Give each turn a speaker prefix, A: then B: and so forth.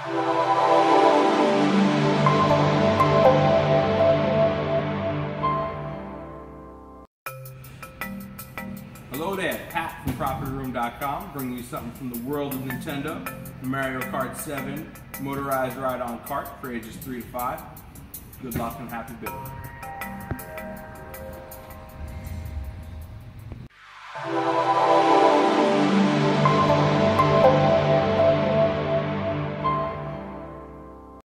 A: Hello there, Pat from PropertyRoom.com, bringing you something from the world of Nintendo. Mario Kart 7, motorized ride-on cart for ages 3 to 5. Good luck and happy building.